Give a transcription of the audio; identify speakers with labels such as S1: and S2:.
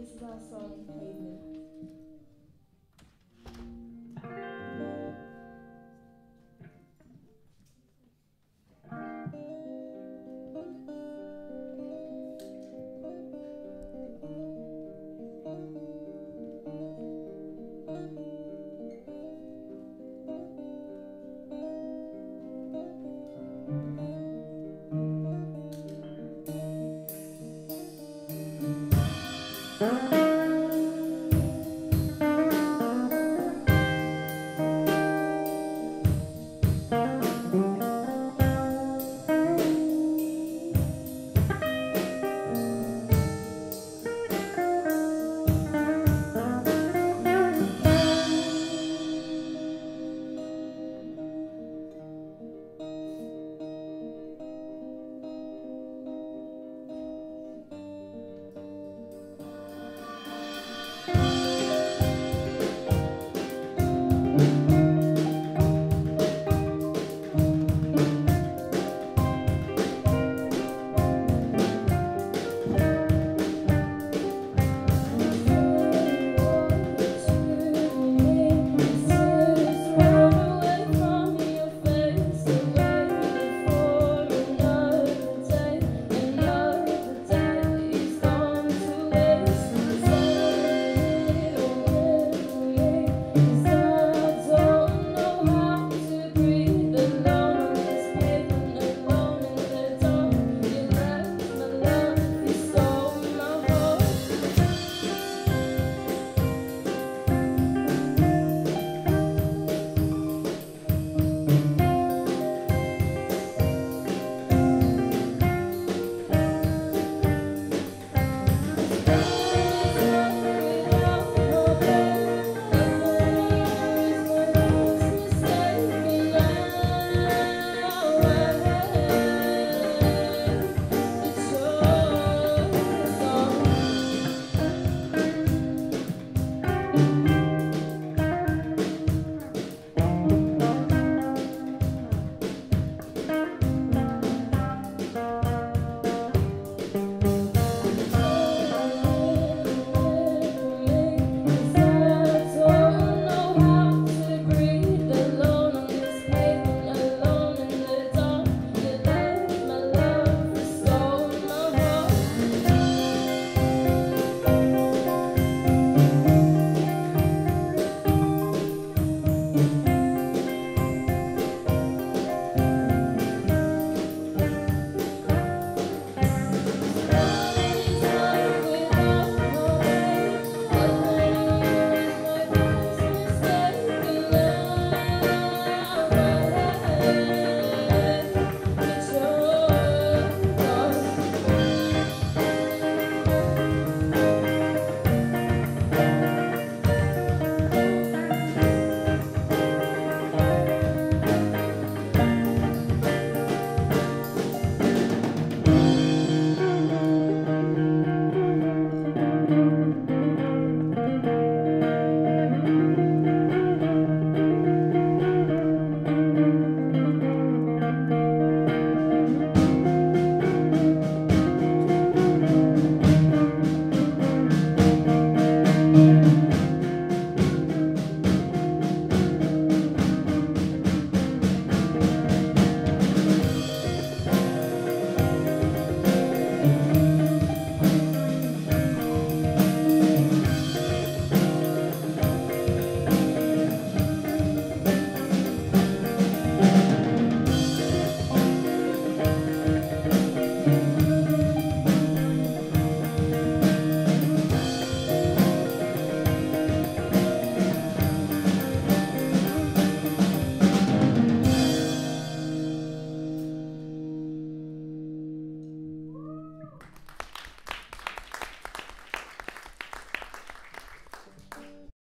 S1: This is our song, Pavement.